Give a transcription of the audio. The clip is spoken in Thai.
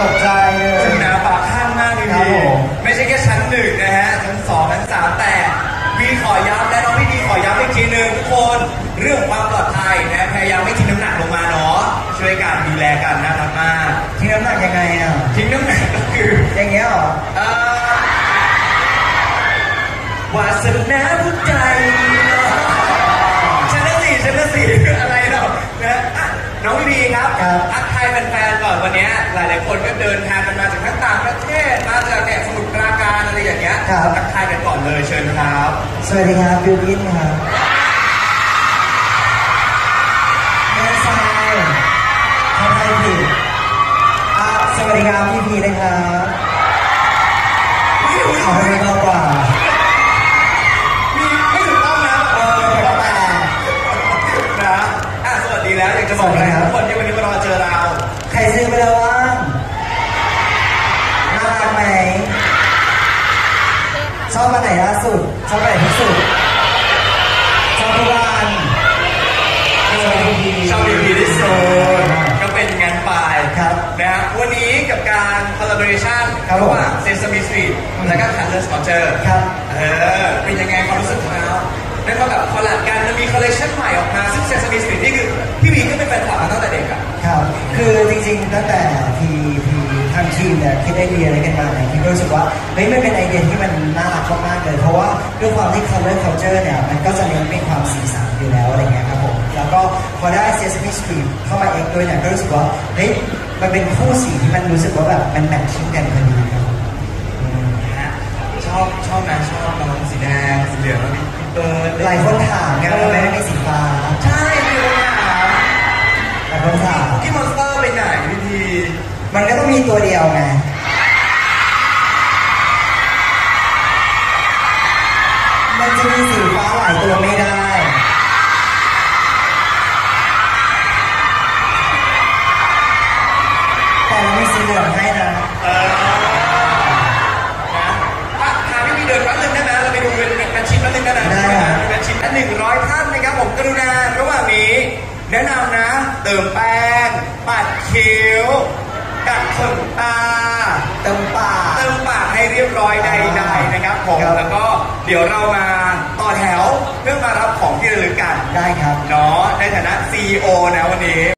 ตกใจเลยถึงนะปากข้างมากพี่ครับพีผมไม่ใช่แค่ชั้นหนึ่งนะฮะชั้นสองชั้นสามแต่วีขอย้ำและน้องพี่ดีขอย้ำอีกทีหนึ่งทุกคนเรื่องของความปลอดภัยนะพยายามไม่ทิ้งน้ำหนักลงมาเนาะช่วยกันดูแลกันนะครับมากทิ้งน้ำหนักยังไงอะ ทิ้งน้ำหนักก็คือ อย่างเงี้ยเหรอ เอ่อวาสนาผู้ใจายๆคนก็เดินทางกันมาจากทั้งต่างประเทศมาจากเนี่ยสมุทรปราการอะไรอย่างเงี้ยครับ ทักทายกันก่อนเลยเชิญครับสวัสดีครับบิวกินครับแม่ทรายทำไมผิดอะสวัสดีครับพี่พีนะครับไม่ถูกเอาให้มากกว่ามีไม่ถูกต้องนะเออแต่แต่ นะอะสวัสดีแล้วอยากจะบอกอะไรสวัสดีครับทุกคนที่วันนี้มารอเจอเรา ใครซื้อไปแล้วบ้างน่ารักไหม ชอบอันไหนล่า สุดชอบอันไหนที่สุดชอบทุกอันชอบทุกทีชอบดีดีที่สุดก็เป็นงานปลายครับนะฮะวันนี้กับการ collaboration ครับผมระหว่าง Sesame Street และก็ Color Culture ครับ เออ เป็นยังไงความรู้สึกของเราได้มาแบบ collab กันมันมีคอลเลคชันใหม่ออกมาซึ่ง Sesame Street นี่คือ พีพีก็เป็นแฟนคลับมาตั้งแต่เด็กอะ ครับ คือจริงๆตั้งแต่ที่ที่ทางทีมเนี่ยคิดไอเดียอะไรกันมาเนี่ยพีก็รู้สึกว่าเฮ้ยมันเป็นไอเดียที่มันน่ารักมากๆเลย เพราะว่าด้วยความที่ Colors Culture เนี่ยมันก็จะเน้นเป็นความสีสันอยู่แล้วอะไรเงี้ยครับผมแล้วก็พอได้ Sesame Street เข้ามาเอ็กด้วยเนี่ยก็รู้สึกว่าเฮ้ยมันเป็นคู่สีที่มันรู้สึกว่าแบบมัน matching กันพอดีครับนะฮะชอบชอบนะชอบน้องสีแดงสีเหลืองแล้วมีพี่เบิร์ดหลายคนถามไงว่าทำไมไม่มีสีฟ้าใช่ มันก็ต้องมีตัวเดียวไงมันจะมีสีฟ้าหลายตัวไม่ได้ แต่เรามีสีเหลืองให้นะ เออนะพาพาพีพีเดินแป๊บนึงได้ไหมเราไปดูเป็นเป็น machine แป๊บนึงได้ไหมได้ครับ เป็น machine อันหนึ่งร้อยท่านนะครับผมกรุณาระหว่างนี้ แนะนำนะ เติมแป้งปัดคิ้ว ดัดขนตาเติมปากเติมปากให้เรียบร้อยใดๆนะครับผมครับ แล้วก็เดี๋ยวเรามาต่อแถวเพื่อมารับของที่ระลึกกันได้ครับ เนาะในฐานะ CEO นะวันนี้